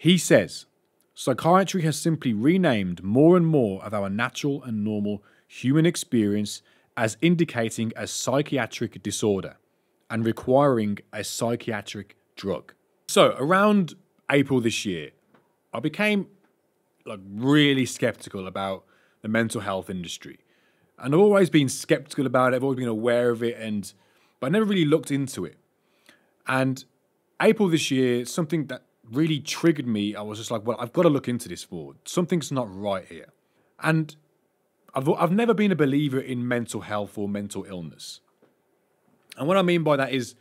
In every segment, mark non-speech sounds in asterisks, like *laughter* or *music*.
He says psychiatry has simply renamed more and more of our natural and normal human experience as indicating a psychiatric disorder and requiring a psychiatric drug. So, around April this year, I became like really skeptical about the mental health industry. And I've always been skeptical about it, I've always been aware of it and but I never really looked into it. And April this year, something that really triggered me, I was just like, well, I've got to look into this for something's not right here. And I've I've never been a believer in mental health or mental illness. And what I mean by that is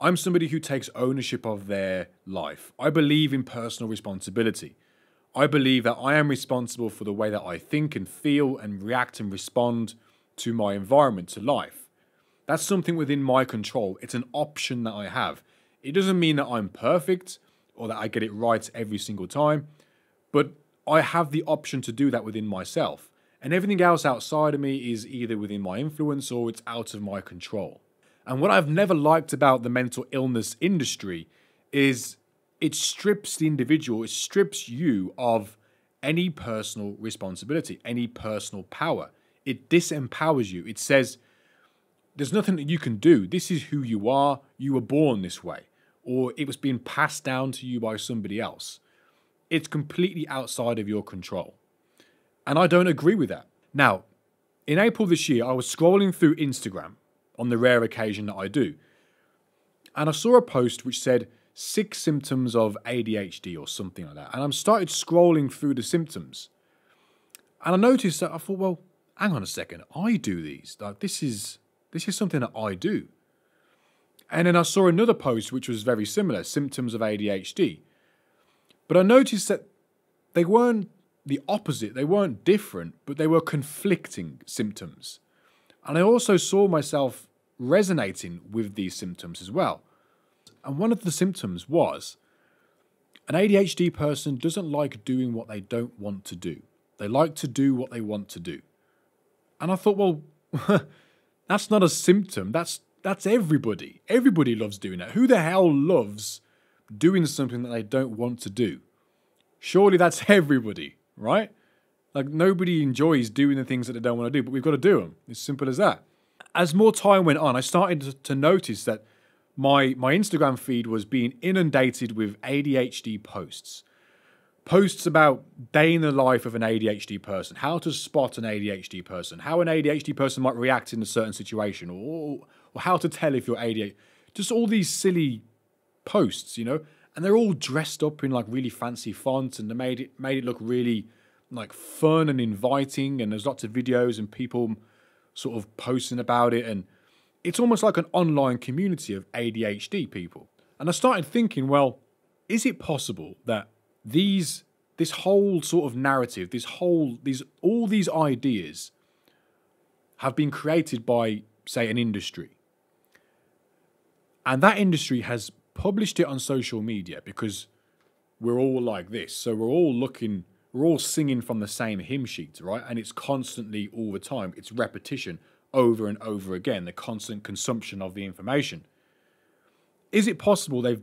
I'm somebody who takes ownership of their life. I believe in personal responsibility. I believe that I am responsible for the way that I think and feel and react and respond to my environment, to life. That's something within my control. It's an option that I have. It doesn't mean that I'm perfect or that I get it right every single time, but I have the option to do that within myself. And everything else outside of me is either within my influence or it's out of my control. And what I've never liked about the mental illness industry is it strips the individual, it strips you of any personal responsibility, any personal power. It disempowers you. It says, there's nothing that you can do. This is who you are. You were born this way, or it was being passed down to you by somebody else. It's completely outside of your control. And I don't agree with that. Now, in April this year, I was scrolling through Instagram on the rare occasion that I do, and I saw a post which said, six symptoms of ADHD or something like that. And I started scrolling through the symptoms. And I noticed that I thought, well, hang on a second, I do these. Like this is this is something that I do. And then I saw another post which was very similar, symptoms of ADHD. But I noticed that they weren't the opposite, they weren't different, but they were conflicting symptoms. And I also saw myself resonating with these symptoms as well. And one of the symptoms was an ADHD person doesn't like doing what they don't want to do. They like to do what they want to do. And I thought, well, *laughs* that's not a symptom. That's that's everybody. Everybody loves doing that. Who the hell loves doing something that they don't want to do? Surely that's *laughs* everybody, right? Like nobody enjoys doing the things that they don't want to do, but we've got to do them. It's simple as that. As more time went on, I started to notice that my my Instagram feed was being inundated with ADHD posts. Posts about day in the life of an ADHD person, how to spot an ADHD person, how an ADHD person might react in a certain situation, or, or how to tell if you're ADHD. Just all these silly posts, you know, and they're all dressed up in like really fancy fonts, and they made it made it look really like fun and inviting. And there's lots of videos and people sort of posting about it, and it's almost like an online community of ADHD people. And I started thinking, well, is it possible that these this whole sort of narrative, this whole these all these ideas have been created by say an industry. And that industry has published it on social media because we're all like this. So we're all looking we're all singing from the same hymn sheet, right? And it's constantly all the time. It's repetition over and over again, the constant consumption of the information. Is it possible they've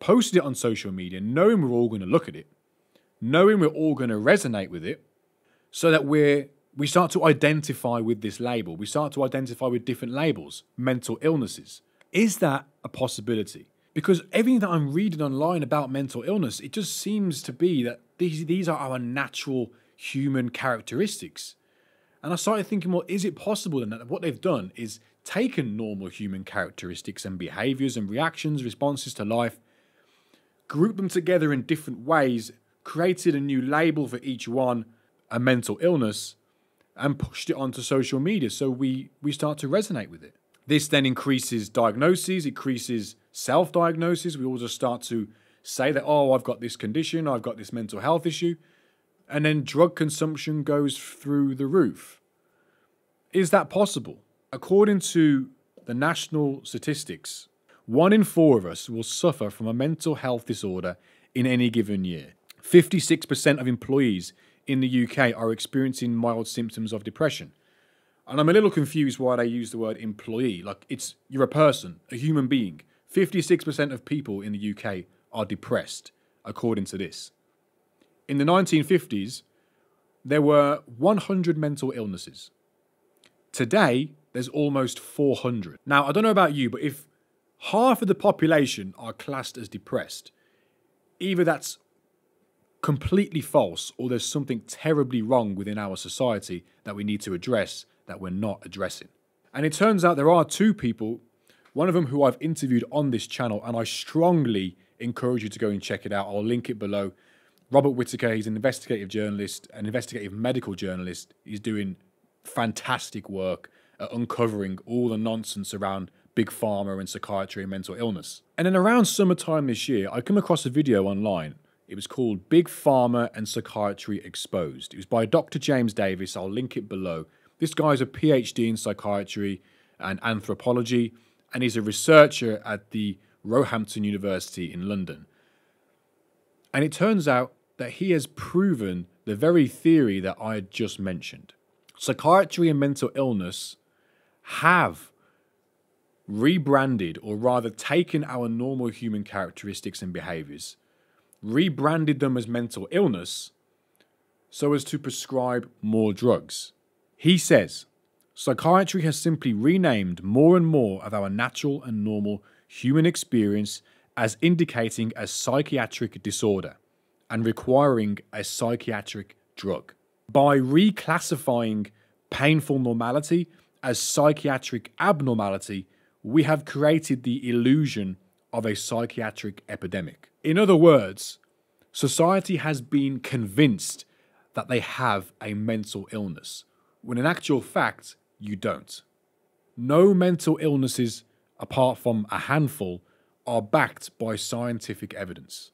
posted it on social media knowing we're all going to look at it, knowing we're all going to resonate with it, so that we're we start to identify with this label. We start to identify with different labels, mental illnesses. Is that a possibility? Because everything that I'm reading online about mental illness, it just seems to be that these, these are our natural human characteristics. And I started thinking, well, is it possible then that what they've done is taken normal human characteristics and behaviors and reactions, responses to life, grouped them together in different ways, created a new label for each one, a mental illness, and pushed it onto social media so we, we start to resonate with it. This then increases diagnoses, increases self diagnosis. We all just start to say that, oh, I've got this condition, I've got this mental health issue and then drug consumption goes through the roof. Is that possible? According to the national statistics, one in four of us will suffer from a mental health disorder in any given year. 56% of employees in the UK are experiencing mild symptoms of depression. And I'm a little confused why they use the word employee. Like it's you're a person, a human being. 56% of people in the UK are depressed, according to this. in the 1950s, there were 100 mental illnesses. Today, there's almost 400. Now, I don't know about you, but if half of the population are classed as depressed, either that's completely false or there's something terribly wrong within our society that we need to address that we're not addressing. And it turns out there are two people, one of them who I've interviewed on this channel, and I strongly encourage you to go and check it out. I'll link it below. Robert Whitaker, he's an investigative journalist, an investigative medical journalist. He's doing fantastic work at uncovering all the nonsense around big pharma and psychiatry and mental illness. And then around summertime this year, I come across a video online. It was called Big Pharma and Psychiatry Exposed. It was by Dr. James Davies. I'll link it below. This guy's a PhD in psychiatry and anthropology, and he's a researcher at the Roehampton University in London. And it turns out that he has proven the very theory that I had just mentioned. Psychiatry and mental illness have rebranded, or rather taken our normal human characteristics and behaviors, rebranded them as mental illness so as to prescribe more drugs. He says, Psychiatry has simply renamed more and more of our natural and normal human experience as indicating a psychiatric disorder and requiring a psychiatric drug. By reclassifying painful normality as psychiatric abnormality, we have created the illusion of a psychiatric epidemic. In other words, society has been convinced that they have a mental illness when in actual fact, you don't. No mental illnesses, apart from a handful, are backed by scientific evidence.